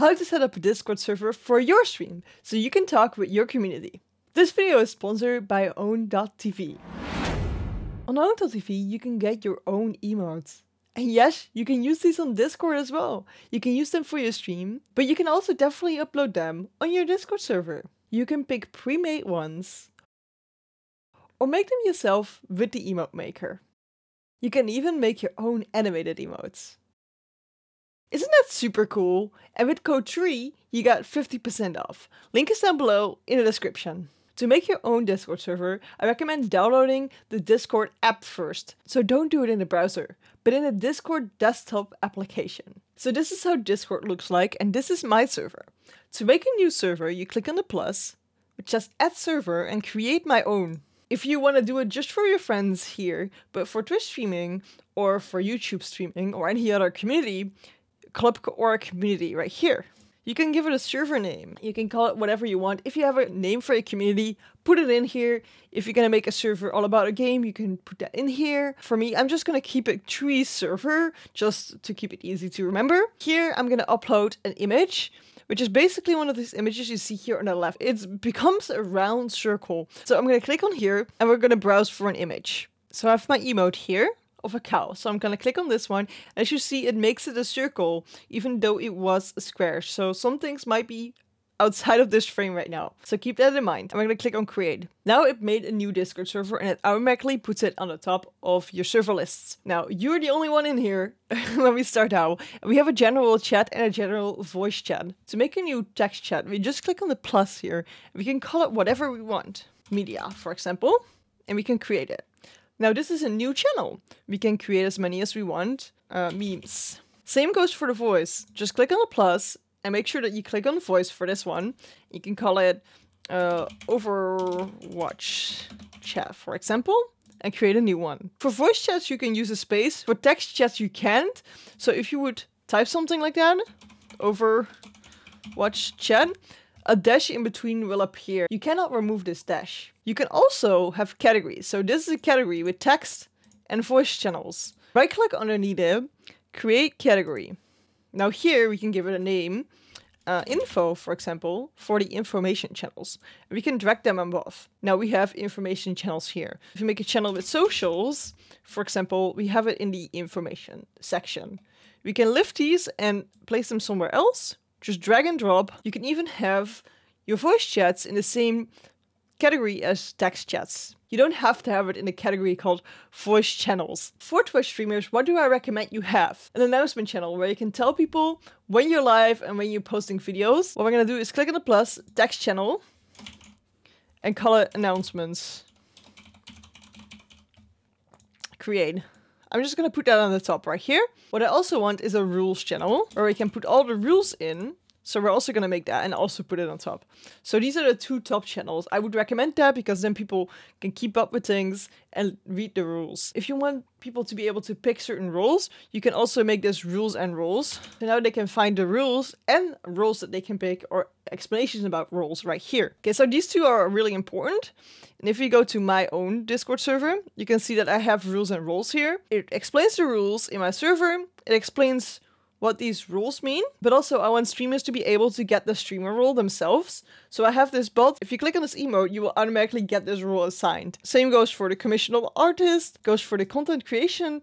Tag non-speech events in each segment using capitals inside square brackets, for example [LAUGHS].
how to set up a Discord server for your stream so you can talk with your community. This video is sponsored by OWN3D.tv. On OWN3D.tv, you can get your own emotes. And yes, you can use these on Discord as well. You can use them for your stream, but you can also definitely upload them on your Discord server. You can pick pre-made ones or make them yourself with the emote maker. You can even make your own animated emotes. Isn't that super cool? And with code Trui, you got 50% off. Link is down below in the description. To make your own Discord server, I recommend downloading the Discord app first. So don't do it in the browser, but in the Discord desktop application. So this is how Discord looks like, and this is my server. To make a new server, you click on the plus, which says add server and create my own. If you want to do it just for your friends here, but for Twitch streaming or for YouTube streaming or any other community, club or a community right here. You can give it a server name. You can call it whatever you want. If you have a name for a community, put it in here. If you're gonna make a server all about a game, you can put that in here. For me, I'm just gonna keep it Trui server, just to keep it easy to remember. Here, I'm gonna upload an image which is basically one of these images you see here on the left. It becomes a round circle. So I'm to click on here and we're to browse for an image. So I have my emote here of a cow. So I'm going to click on this one. As you see, it makes it a circle, even though it was a square. So some things might be outside of this frame right now. So keep that in mind. I'm going to click on create. Now it made a new Discord server and it automatically puts it on the top of your server lists. Now you're the only one in here. [LAUGHS] Let me start now. We have a general chat and a general voice chat. To make a new text chat, we just click on the plus here. We can call it whatever we want. Media, for example, and we can create it. Now this is a new channel. We can create as many as we want. Uh, memes. Same goes for the voice. Just click on the plus and make sure that you click on voice for this one. You can call it uh, Overwatch chat, for example, and create a new one. For voice chats, you can use a space. For text chats, you can't. So if you would type something like that, Overwatch chat, a dash in between will appear. You cannot remove this dash. You can also have categories. So this is a category with text and voice channels. Right click underneath it, create category. Now here we can give it a name, uh, info, for example, for the information channels. We can drag them above. Now we have information channels here. If you make a channel with socials, for example, we have it in the information section. We can lift these and place them somewhere else. Just drag and drop. You can even have your voice chats in the same category as text chats. You don't have to have it in a category called voice channels. For Twitch streamers, what do I recommend you have? An announcement channel where you can tell people when you're live and when you're posting videos. What we're gonna do is click on the plus, text channel, and it announcements. Create. I'm just gonna put that on the top right here. What I also want is a rules channel where we can put all the rules in so we're also going to make that and also put it on top. So these are the two top channels. I would recommend that because then people can keep up with things and read the rules. If you want people to be able to pick certain rules, you can also make this rules and roles. So now they can find the rules and rules that they can pick or explanations about rules right here. Okay, so these two are really important. And if you go to my own Discord server, you can see that I have rules and roles here. It explains the rules in my server. It explains what these rules mean, but also I want streamers to be able to get the streamer rule themselves. So I have this bot. If you click on this emote, you will automatically get this rule assigned. Same goes for the commissionable artist, goes for the content creation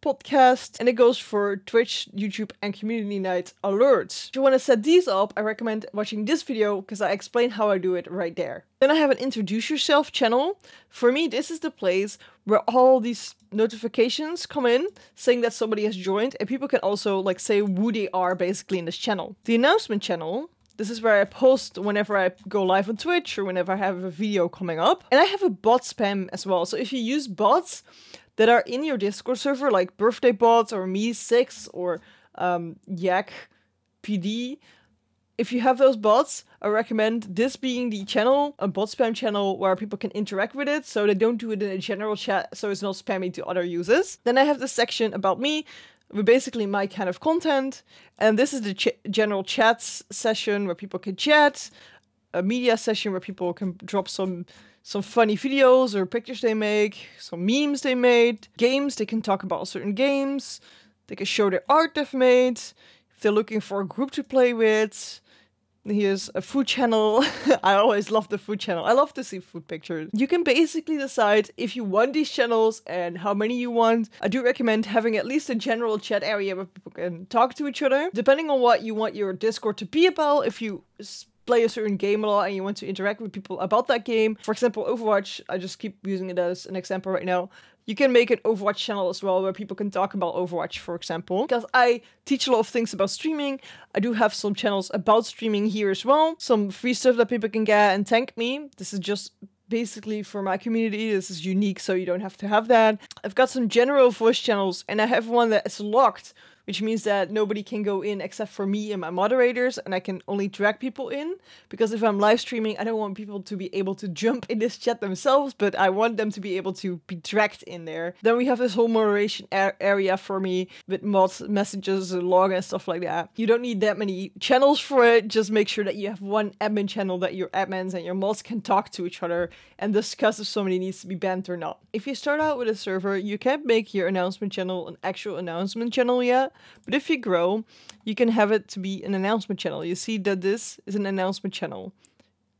podcast, and it goes for Twitch, YouTube, and community night alerts. If you want to set these up, I recommend watching this video because I explain how I do it right there. Then I have an introduce yourself channel. For me, this is the place where all these notifications come in saying that somebody has joined and people can also like say who they are basically in this channel. The announcement channel this is where I post whenever I go live on Twitch or whenever I have a video coming up. And I have a bot spam as well. So if you use bots, that are in your Discord server, like Birthday Bots or MEE6 or um, Yak PD. If you have those bots, I recommend this being the channel, a bot spam channel where people can interact with it so they don't do it in a general chat so it's not spammy to other users. Then I have the section about me, with basically my kind of content. And this is the ch general chats session where people can chat, a media session where people can drop some some funny videos or pictures they make, some memes they made, games, they can talk about certain games, they can show their art they've made, if they're looking for a group to play with, Here's a food channel. [LAUGHS] I always love the food channel. I love to see food pictures. You can basically decide if you want these channels and how many you want. I do recommend having at least a general chat area where people can talk to each other. Depending on what you want your Discord to be about, if you play a certain game a lot and you want to interact with people about that game. For example, Overwatch, I just keep using it as an example right now. You can make an Overwatch channel as well where people can talk about Overwatch, for example. Because I teach a lot of things about streaming. I do have some channels about streaming here as well. Some free stuff that people can get and thank me. This is just basically for my community. This is unique, so you don't have to have that. I've got some general voice channels and I have one that is locked which means that nobody can go in except for me and my moderators, and I can only drag people in. Because if I'm live streaming, I don't want people to be able to jump in this chat themselves, but I want them to be able to be dragged in there. Then we have this whole moderation area for me with mods, messages, log, and stuff like that. You don't need that many channels for it, just make sure that you have one admin channel that your admins and your mods can talk to each other and discuss if somebody needs to be banned or not. If you start out with a server, you can't make your announcement channel an actual announcement channel yet but if you grow, you can have it to be an announcement channel. You see that this is an announcement channel.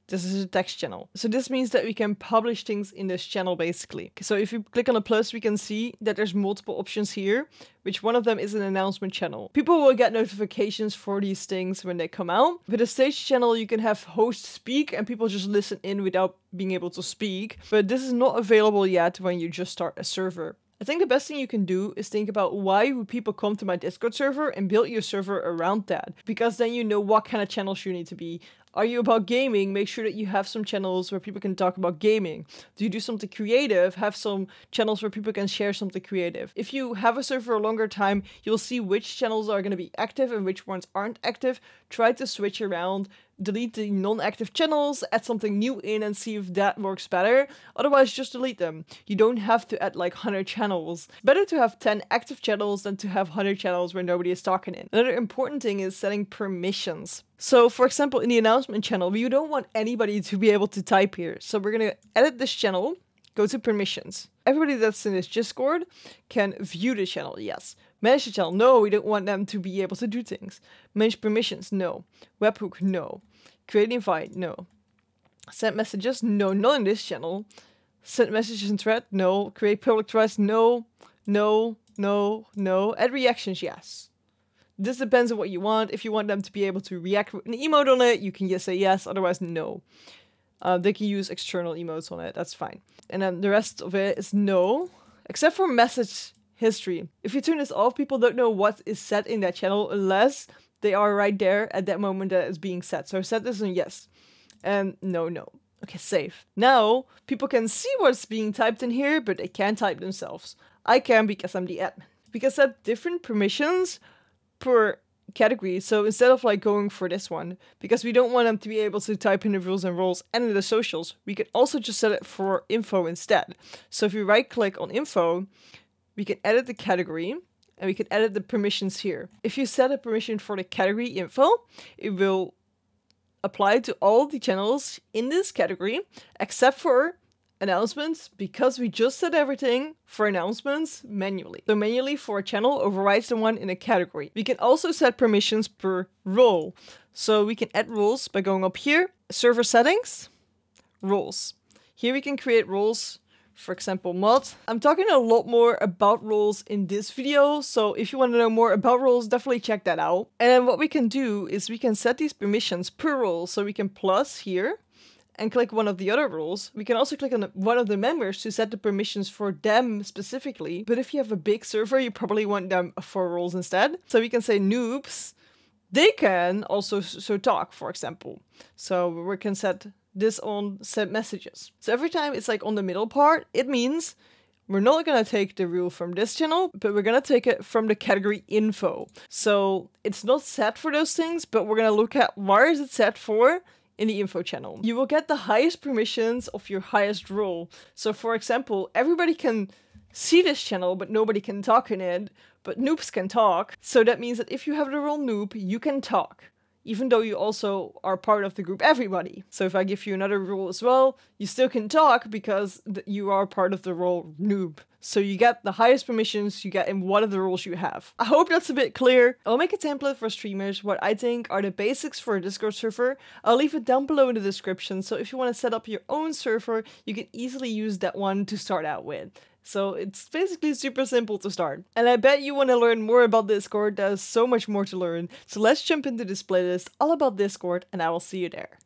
This is a text channel. So this means that we can publish things in this channel basically. So if you click on a plus, we can see that there's multiple options here, which one of them is an announcement channel. People will get notifications for these things when they come out. With a stage channel, you can have hosts speak and people just listen in without being able to speak. But this is not available yet when you just start a server. I think the best thing you can do is think about why would people come to my Discord server and build your server around that. Because then you know what kind of channels you need to be. Are you about gaming? Make sure that you have some channels where people can talk about gaming. Do you do something creative? Have some channels where people can share something creative. If you have a server a longer time, you'll see which channels are going to be active and which ones aren't active. Try to switch around delete the non-active channels, add something new in and see if that works better. Otherwise, just delete them. You don't have to add like 100 channels. Better to have 10 active channels than to have 100 channels where nobody is talking in. Another important thing is setting permissions. So for example, in the announcement channel, we don't want anybody to be able to type here. So we're going to edit this channel, go to permissions. Everybody that's in this Discord can view the channel, yes. Manage the channel, no, we don't want them to be able to do things. Manage permissions, no. Webhook, no. Create invite, no. Send messages, no, not in this channel. Send messages in thread, no. Create public threads, no. No, no, no. Add reactions, yes. This depends on what you want. If you want them to be able to react with an emote on it, you can just say yes, otherwise no. Uh, they can use external emotes on it, that's fine. And then the rest of it is no, except for message history. If you turn this off, people don't know what is set in that channel unless they are right there at that moment that is being set. So set this on yes. And no, no. Okay, save. Now, people can see what's being typed in here, but they can't type themselves. I can because I'm the admin. Because I have different permissions per category. So instead of like going for this one, because we don't want them to be able to type in the rules and roles and in the socials, we can also just set it for info instead. So if you right click on info, we can edit the category and we can edit the permissions here. If you set a permission for the category info, it will apply to all the channels in this category except for announcements because we just set everything for announcements manually. So manually for a channel overrides the one in a category. We can also set permissions per role. So we can add rules by going up here, server settings, roles. Here we can create roles for example, mod. I'm talking a lot more about roles in this video, so if you want to know more about roles, definitely check that out. And what we can do is we can set these permissions per role, so we can plus here and click one of the other roles. We can also click on one of the members to set the permissions for them specifically. But if you have a big server, you probably want them for roles instead. So we can say noobs. They can also so talk, for example. So we can set this on send messages. So every time it's like on the middle part, it means we're not gonna take the rule from this channel, but we're gonna take it from the category info. So it's not set for those things, but we're gonna look at where is it set for in the info channel. You will get the highest permissions of your highest role. So for example, everybody can see this channel, but nobody can talk in it, but noobs can talk. So that means that if you have the role noob, you can talk even though you also are part of the group everybody. So if I give you another rule as well, you still can talk because you are part of the role noob. So you get the highest permissions you get in one of the roles you have. I hope that's a bit clear. I'll make a template for streamers, what I think are the basics for a Discord server. I'll leave it down below in the description, so if you want to set up your own server, you can easily use that one to start out with. So it's basically super simple to start. And I bet you want to learn more about Discord, there's so much more to learn. So let's jump into this playlist all about Discord and I will see you there.